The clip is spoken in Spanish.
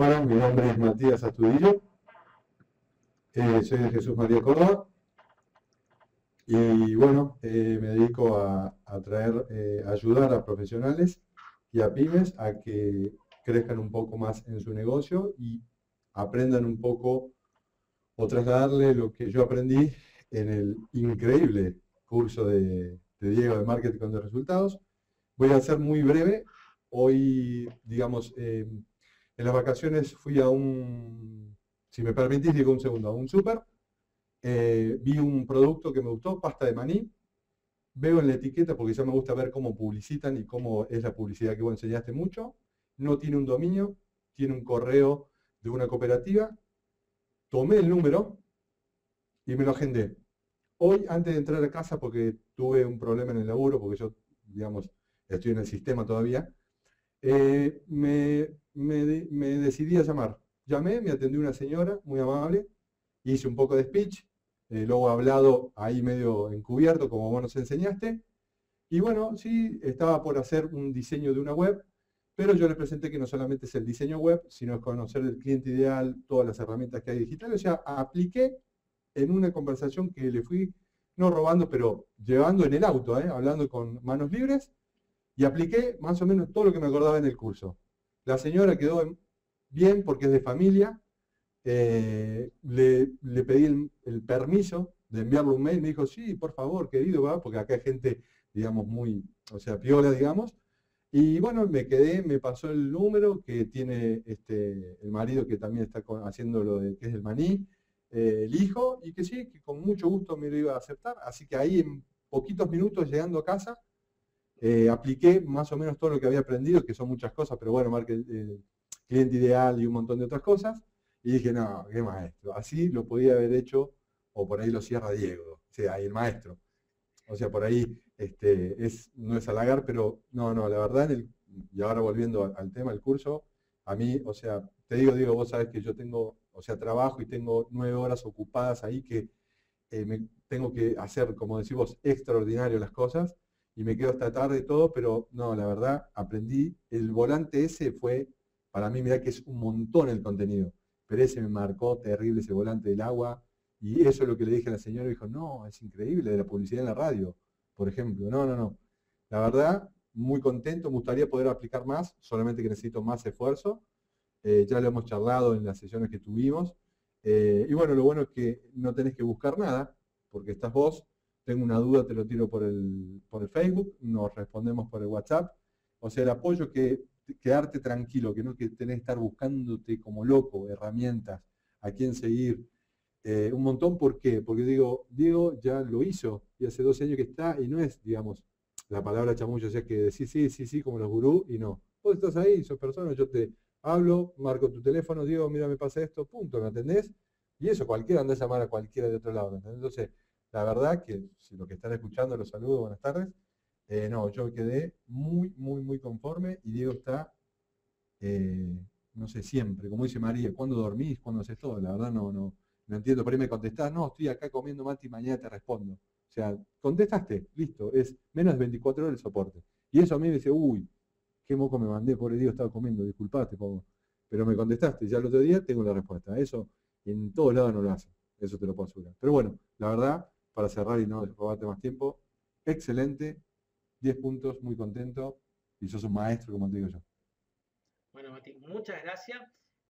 Bueno, mi nombre es Matías Astudillo, eh, soy de Jesús María Córdoba y bueno, eh, me dedico a, traer, eh, ayudar a profesionales y a pymes a que crezcan un poco más en su negocio y aprendan un poco o trasladarle lo que yo aprendí en el increíble curso de, Diego de Marketing con Resultados. Voy a ser muy breve. Hoy, digamos, en las vacaciones fui a un, si me permitís, digo un segundo, a un súper, eh, vi un producto que me gustó, pasta de maní, veo en la etiqueta, porque ya me gusta ver cómo publicitan y cómo es la publicidad que vos enseñaste mucho, no tiene un dominio, tiene un correo de una cooperativa, tomé el número y me lo agendé. Hoy, antes de entrar a casa, porque tuve un problema en el laburo, porque yo, digamos, estoy en el sistema todavía, eh, me me, decidí a llamar. Llamé, me atendió una señora muy amable, hice un poco de speech, eh, luego hablado ahí medio encubierto, como vos nos enseñaste, y bueno, sí, estaba por hacer un diseño de una web, pero yo les presenté que no solamente es el diseño web, sino es conocer el cliente ideal, todas las herramientas que hay digitales, o sea, apliqué en una conversación que le fui, no robando, pero llevando en el auto, ¿eh? hablando con manos libres, y apliqué más o menos todo lo que me acordaba en el curso. La señora quedó bien porque es de familia. Eh, le, pedí el, permiso de enviarle un mail. Me dijo, sí, por favor, querido, va, porque acá hay gente, digamos, muy, o sea, piola, digamos. Y bueno, me quedé, me pasó el número que tiene este, el marido que también está haciendo lo de que es el maní, eh, el hijo, y que sí, que con mucho gusto me lo iba a aceptar. Así que ahí en poquitos minutos llegando a casa, eh, apliqué más o menos todo lo que había aprendido, que son muchas cosas, pero bueno, marque, eh, cliente ideal y un montón de otras cosas. Y dije, no, qué maestro. Así lo podía haber hecho, o por ahí lo cierra Diego, o sea, ahí el maestro. O sea, por ahí este, es, no es halagar, pero no, no, la verdad, y ahora volviendo al, tema del curso, a mí, o sea, te digo, digo, vos sabes que yo tengo, o sea, trabajo y tengo nueve horas ocupadas ahí que eh, me, tengo que hacer, como decís vos, extraordinario las cosas y me quedo hasta tarde y todo, pero no, la verdad, aprendí. El volante ese fue, para mí, mira que es un montón el contenido, pero ese me marcó terrible ese volante del agua. Y eso es lo que le dije a la señora, dijo, no, es increíble, de la publicidad en la radio, por ejemplo. No, no, no. La verdad, muy contento, me gustaría poder aplicar más, solamente que necesito más esfuerzo. Eh, ya lo hemos charlado en las sesiones que tuvimos. Eh, y bueno, lo bueno es que no tenés que buscar nada, porque estás vos, tengo una duda, te lo tiro por el, por el Facebook, nos respondemos por el WhatsApp. O sea, el apoyo que quedarte tranquilo, que no que tenés que estar buscándote como loco herramientas, a quién seguir. Eh, un montón, ¿por qué? Porque digo, Diego ya lo hizo y hace 12 años que está y no es, digamos, la palabra chamullo, o sea que decís sí, sí, sí, como los gurús y no. Vos estás ahí, sos persona, yo te hablo, marco tu teléfono, digo, mira, me pasa esto, punto, ¿me entendés? Y eso, cualquiera anda a llamar a cualquiera de otro lado, ¿me entendés? Entonces, la verdad que si lo que están escuchando los saludo, buenas tardes. Eh, no, yo quedé muy, muy, muy conforme y Diego está, eh, no sé, siempre, como dice María, ¿cuándo dormís? ¿Cuándo haces todo? La verdad no, no, no entiendo. Por ahí me contestás, no, estoy acá comiendo mate y mañana te respondo. O sea, contestaste, listo, es menos de 24 horas el soporte. Y eso a mí me dice, uy, qué moco me mandé, pobre Diego, estaba comiendo, disculpaste, pero me contestaste, ya el otro día tengo la respuesta. Eso en todos lados no lo hacen, eso te lo puedo asegurar. Pero bueno, la verdad, para cerrar y no robarte más tiempo. Excelente, 10 puntos, muy contento y sos un maestro, como te digo yo. Bueno, Mati, muchas gracias.